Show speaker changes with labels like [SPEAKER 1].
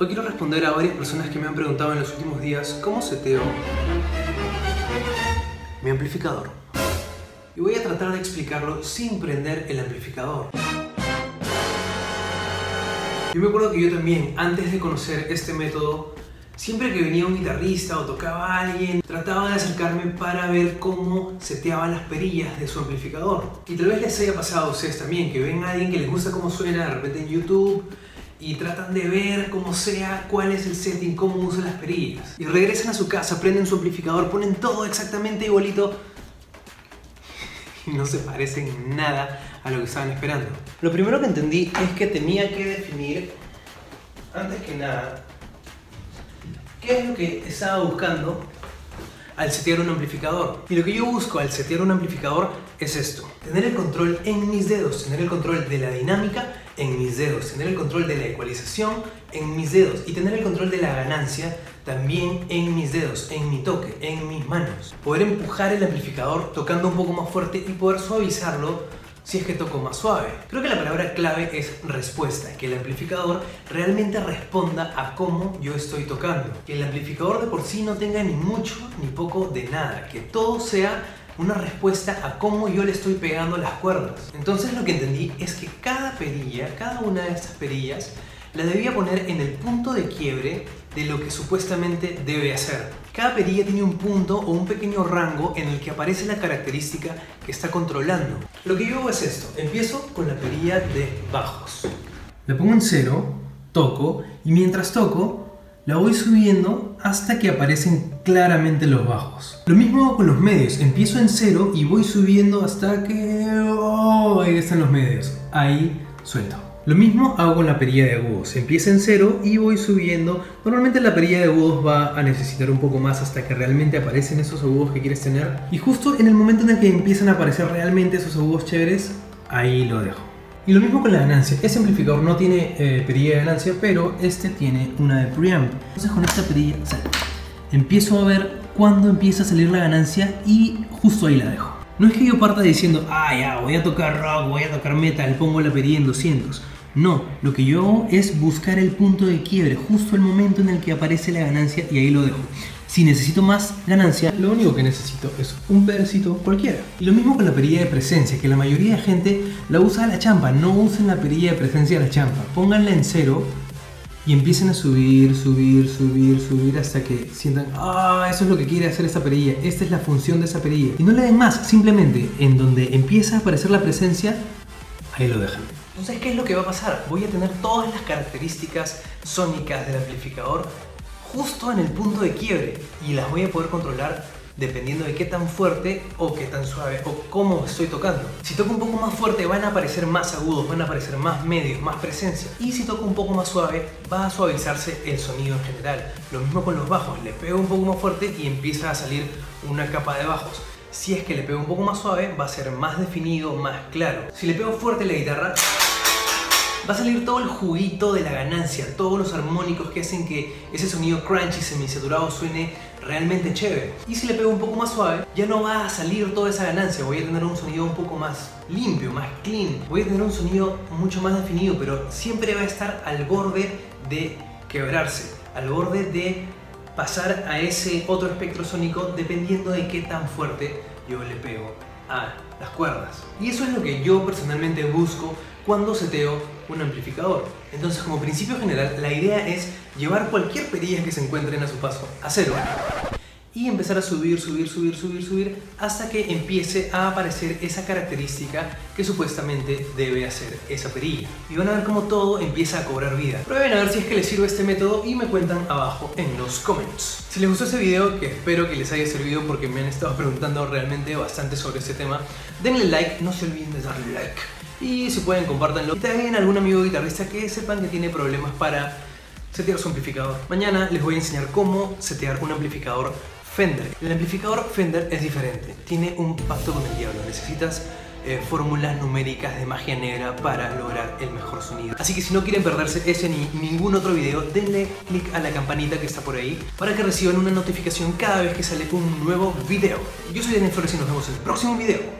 [SPEAKER 1] Hoy quiero responder a varias personas que me han preguntado en los últimos días cómo seteo mi amplificador. Y voy a tratar de explicarlo sin prender el amplificador. Yo me acuerdo que yo también, antes de conocer este método, siempre que venía un guitarrista o tocaba a alguien, trataba de acercarme para ver cómo seteaban las perillas de su amplificador. Y tal vez les haya pasado a ustedes también, que ven a alguien que les gusta cómo suena de repente en YouTube y tratan de ver cómo sea, cuál es el setting, cómo usan las perillas. Y regresan a su casa, prenden su amplificador, ponen todo exactamente igualito y no se parecen nada a lo que estaban esperando. Lo primero que entendí es que tenía que definir, antes que nada, qué es lo que estaba buscando al setear un amplificador. Y lo que yo busco al setear un amplificador es esto. Tener el control en mis dedos, tener el control de la dinámica en mis dedos, tener el control de la ecualización en mis dedos y tener el control de la ganancia también en mis dedos, en mi toque, en mis manos. Poder empujar el amplificador tocando un poco más fuerte y poder suavizarlo si es que toco más suave. Creo que la palabra clave es respuesta, que el amplificador realmente responda a cómo yo estoy tocando. Que el amplificador de por sí no tenga ni mucho ni poco de nada, que todo sea una respuesta a cómo yo le estoy pegando las cuerdas. Entonces lo que entendí es que cada perilla, cada una de estas perillas, la debía poner en el punto de quiebre de lo que supuestamente debe hacer. Cada perilla tiene un punto o un pequeño rango en el que aparece la característica que está controlando. Lo que yo hago es esto. Empiezo con la perilla de bajos. La pongo en cero, toco y mientras toco la voy subiendo hasta que aparecen claramente los bajos. Lo mismo hago con los medios. Empiezo en cero y voy subiendo hasta que... Oh, ahí están los medios. Ahí suelto. Lo mismo hago con la perilla de agudos. Empieza en cero y voy subiendo. Normalmente la perilla de agudos va a necesitar un poco más hasta que realmente aparecen esos agudos que quieres tener. Y justo en el momento en el que empiezan a aparecer realmente esos agudos chéveres, ahí lo dejo. Y lo mismo con la ganancia. Este amplificador no tiene eh, perilla de ganancia, pero este tiene una de preamp. Entonces con esta perilla empiezo a ver cuándo empieza a salir la ganancia y justo ahí la dejo. No es que yo parta diciendo, ah, ya, voy a tocar rock, voy a tocar metal, pongo la perilla en 200. No, lo que yo hago es buscar el punto de quiebre, justo el momento en el que aparece la ganancia y ahí lo dejo. Si necesito más ganancia, lo único que necesito es un pedacito cualquiera. Y lo mismo con la perilla de presencia, que la mayoría de gente la usa a la champa. No usen la perilla de presencia a la champa. Pónganla en cero y empiecen a subir, subir, subir, subir hasta que sientan, ah, eso es lo que quiere hacer esta perilla, esta es la función de esa perilla. Y no le den más, simplemente en donde empieza a aparecer la presencia, ahí lo dejan. Entonces, ¿qué es lo que va a pasar? Voy a tener todas las características sónicas del amplificador justo en el punto de quiebre y las voy a poder controlar dependiendo de qué tan fuerte o qué tan suave o cómo estoy tocando. Si toco un poco más fuerte van a aparecer más agudos, van a aparecer más medios, más presencia. Y si toco un poco más suave va a suavizarse el sonido en general. Lo mismo con los bajos, le pego un poco más fuerte y empieza a salir una capa de bajos. Si es que le pego un poco más suave va a ser más definido, más claro. Si le pego fuerte la guitarra va a salir todo el juguito de la ganancia, todos los armónicos que hacen que ese sonido crunchy semisaturado suene realmente chévere. Y si le pego un poco más suave, ya no va a salir toda esa ganancia, voy a tener un sonido un poco más limpio, más clean, voy a tener un sonido mucho más definido, pero siempre va a estar al borde de quebrarse, al borde de pasar a ese otro espectro sónico dependiendo de qué tan fuerte yo le pego a las cuerdas. Y eso es lo que yo personalmente busco cuando seteo un amplificador. Entonces, como principio general, la idea es llevar cualquier perilla que se encuentren a su paso a cero y empezar a subir, subir, subir, subir, subir hasta que empiece a aparecer esa característica que supuestamente debe hacer esa perilla. Y van a ver cómo todo empieza a cobrar vida. Prueben a ver si es que les sirve este método y me cuentan abajo en los comments. Si les gustó este video, que espero que les haya servido porque me han estado preguntando realmente bastante sobre este tema, denle like, no se olviden de darle like. Y si pueden, compártanlo. Y también algún amigo guitarrista que sepan que tiene problemas para setear su amplificador. Mañana les voy a enseñar cómo setear un amplificador Fender. El amplificador Fender es diferente, tiene un pacto con el diablo, necesitas eh, fórmulas numéricas de magia negra para lograr el mejor sonido. Así que si no quieren perderse ese ni ningún otro video, denle click a la campanita que está por ahí para que reciban una notificación cada vez que sale un nuevo video. Yo soy Daniel Flores y nos vemos en el próximo video.